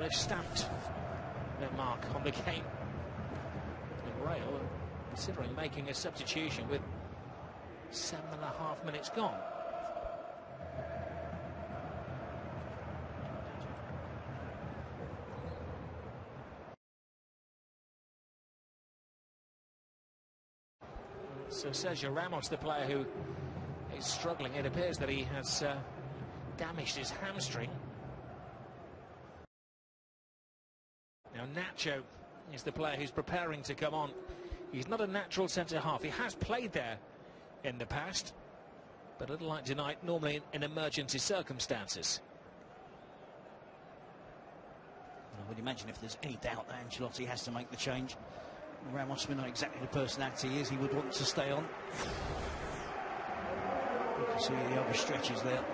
they've stamped their mark on the game. And Real, considering making a substitution with seven and a half minutes gone. So Sergio Ramos, the player who is struggling, it appears that he has uh, damaged his hamstring. Now Nacho is the player who's preparing to come on. He's not a natural centre half. He has played there in the past, but a little like tonight, normally in, in emergency circumstances. I would imagine if there's any doubt that Ancelotti has to make the change, Ramos, we know exactly the personality he is. He would want to stay on. You can see the other stretches there.